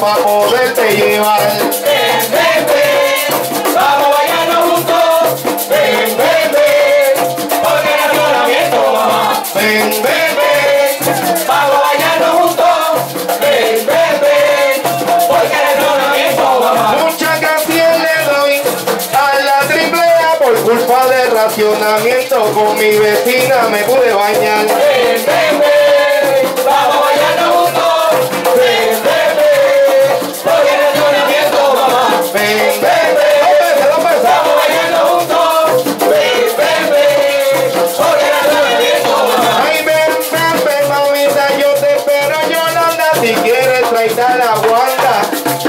para poderte llevar. Ven, ven, ven, vamos a juntos. Ven, ven, ven, porque el razonamiento mamá. Ven, ven, ven. Vamos a juntos. Ven, ven, ven, porque el razonamiento mamá. Muchas gracias le doy a la triple A por culpa del racionamiento. Con mi vecina me pude bañar. Ven, ven, ven, Si quieres, traerte a la guarda.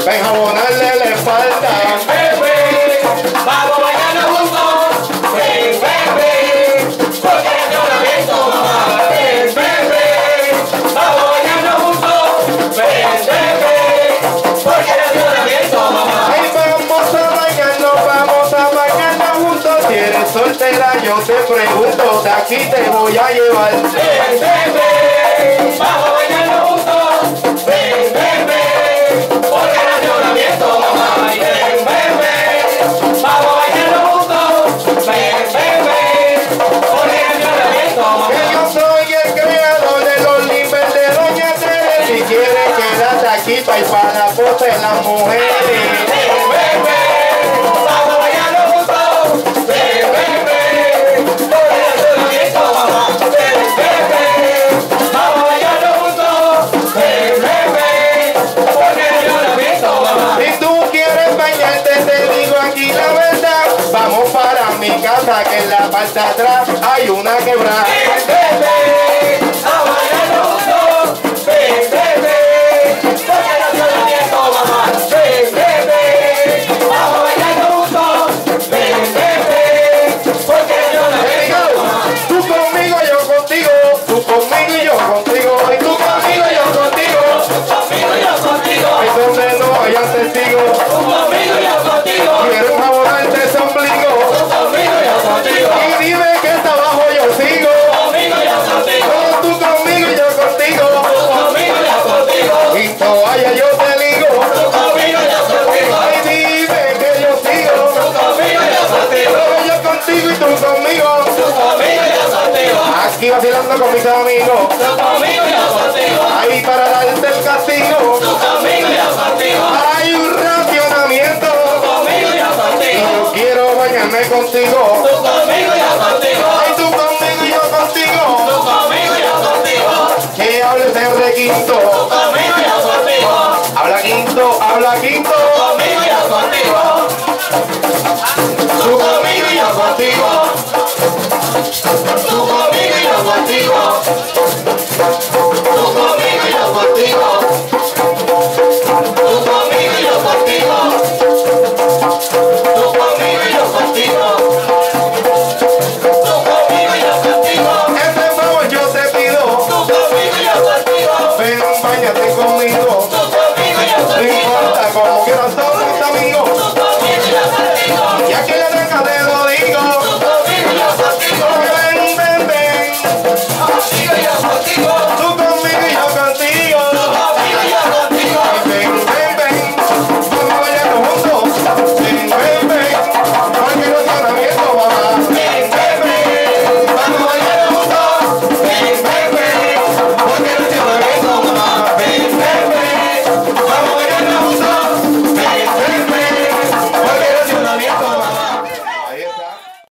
Ven a jabonarle la espalda. Ven, ven, vamos a bañarnos juntos. Ven, ven, ven, porque el razonamiento mamá. Ven, ven, ven, vamos a bañarnos juntos. Ven, ven, ven, porque el razonamiento mamá. Ay, vamos a bañarnos, vamos a bañarnos juntos. Si eres soltera, yo te pregunto, de aquí te voy a llevar. Ven, ven, ven, aquí la verdad. Vamos para mi casa, que en la parte de atrás hay una quebrada. Ven, ven, ven, vamos a. Ven, ven, ven, porque razonamiento mamá. Ven, ven, ven, vamos a. Ven, ven, ven, porque el razonamiento mamá. Tú conmigo, yo contigo. Tú conmigo y yo contigo. Y tú conmigo, yo contigo. Conmigo yo contigo, Ay, donde no haya testigos. Toalla yo te ligo. conmigo yo contigo, Ay, dime que yo sigo. conmigo yo contigo, yo contigo y tú conmigo. conmigo yo contigo, Aquí vacilando con mis amigos. conmigo yo contigo, Ahí para darte el castigo. Domingo, Domingo contigo. Tú conmigo y yo contigo. Tú conmigo y yo contigo.